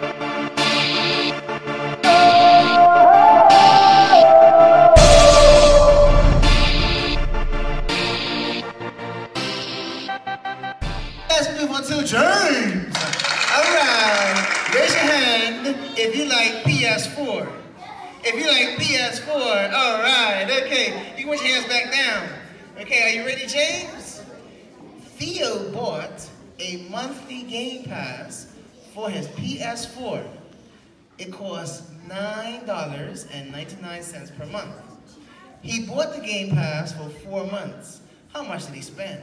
Let's move on to James. All right, raise your hand if you like PS4. If you like PS4, all right, okay. You can put your hands back down. Okay, are you ready, James? Theo bought a monthly Game Pass for his PS4. It costs $9.99 per month. He bought the Game Pass for four months. How much did he spend?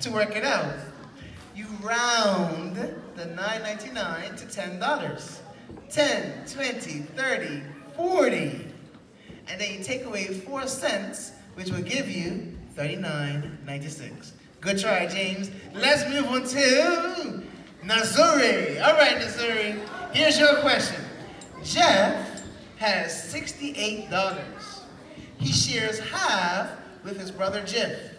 To work it out. You round the $9.99 to $10. 10, 20, 30, 40. And then you take away 4 cents, which will give you $39.96. Good try, James. Let's move on to Nazuri. All right, Nazuri, here's your question. Jeff has $68. He shares half with his brother Jeff.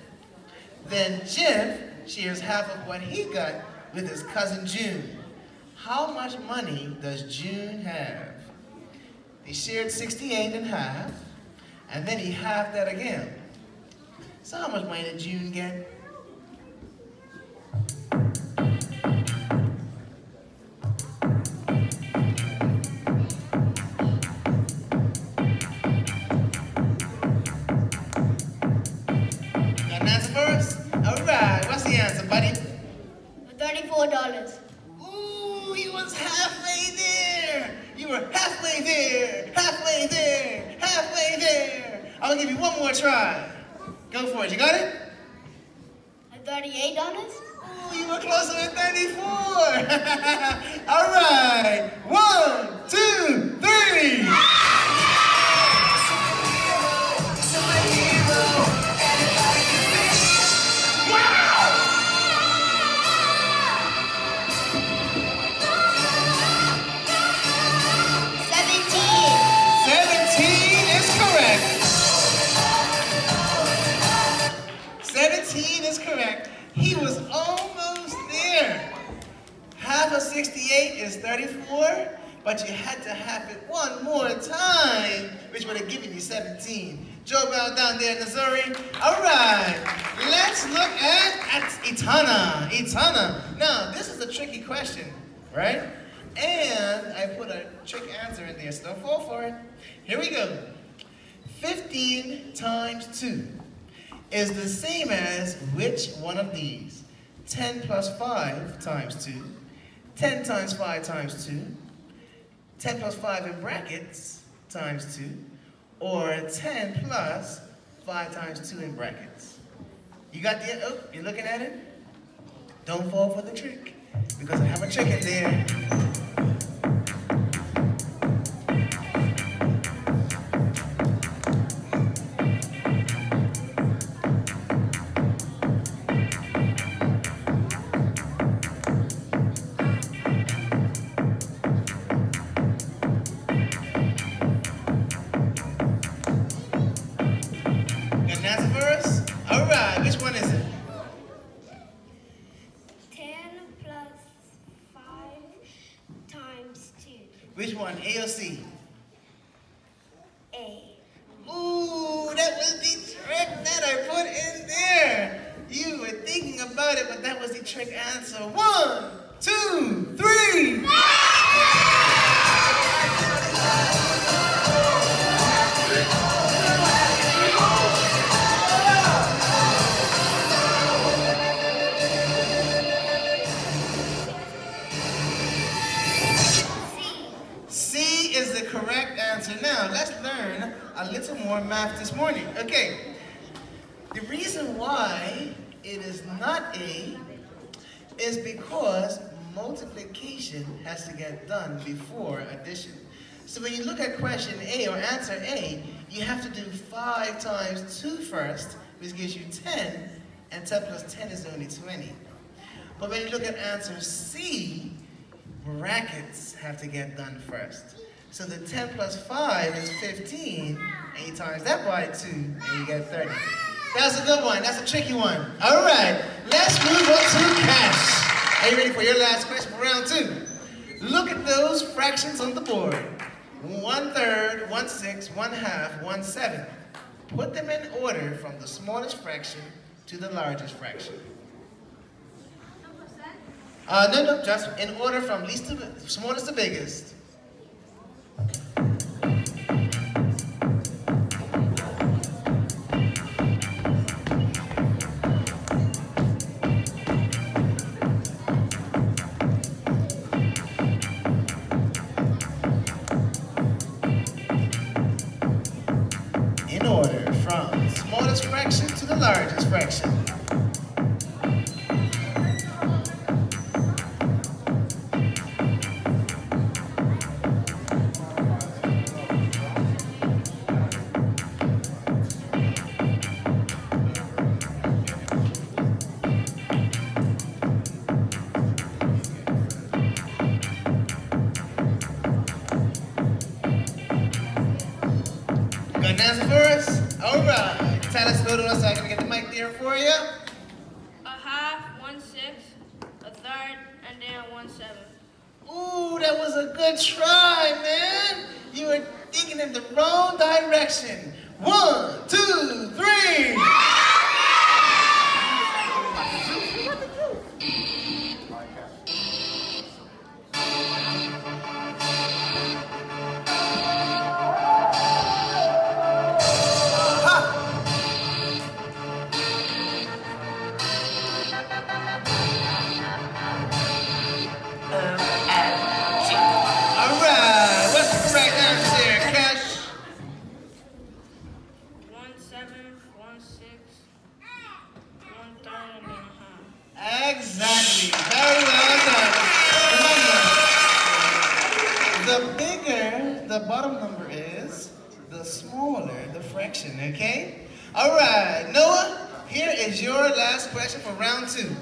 Then Jeff shares half of what he got with his cousin June. How much money does June have? He shared 68 and half, and then he halved that again. So how much money did June get? It. You got it? Thirty-eight dollars. Ooh, you were closer than 34. All right. One, two, three. 68 is 34, but you had to have it one more time, which would have given you 17. Joe Bell down there in Missouri. All right, let's look at, at Itana. Itana. Now, this is a tricky question, right? And I put a trick answer in there, so don't fall for it. Here we go. 15 times 2 is the same as which one of these? 10 plus 5 times 2, 10 times 5 times 2, 10 plus 5 in brackets times 2, or 10 plus 5 times 2 in brackets. You got the, oh, you're looking at it? Don't fall for the trick, because I have a trick in there. Which one, A or C? Answer. Now, let's learn a little more math this morning. Okay, the reason why it is not A is because multiplication has to get done before addition. So when you look at question A or answer A, you have to do 5 times 2 first, which gives you 10, and 10 plus 10 is only 20. But when you look at answer C, brackets have to get done first. So the 10 plus 5 is 15, and you times that by 2, and you get 30. That's a good one. That's a tricky one. All right, let's move on to cash. Are you ready for your last question for round two? Look at those fractions on the board. One third, one sixth, one half, one seventh. Put them in order from the smallest fraction to the largest fraction. Uh, no, no, just in order from least to smallest to biggest. Fraction to the largest fraction. Right. Tell us hold on so I can get the mic there for you. A half, one sixth, a third, and then one seventh. Ooh, that was a good try, man. You were thinking in the wrong direction. One, two, three. Bigger the bottom number is, the smaller the fraction, okay? All right, Noah, here is your last question for round two.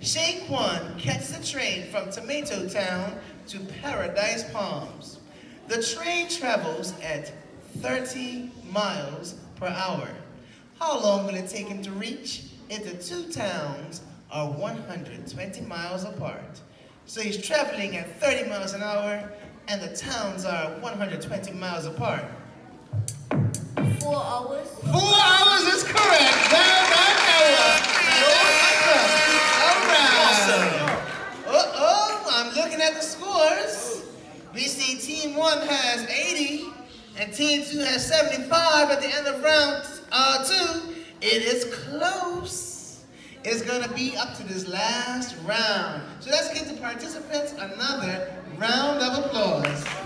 Shaquan catches a train from Tomato Town to Paradise Palms. The train travels at 30 miles per hour. How long will it take him to reach if the two towns are 120 miles apart? So he's traveling at 30 miles an hour and the towns are 120 miles apart. Four hours. Four hours is correct. Well done, Noah. All right. Uh-oh, I'm looking at the scores. We see Team 1 has 80 and Team 2 has 75 at the end of round uh, 2. It is close. It's going to be up to this last round. So let's give the participants another round of applause.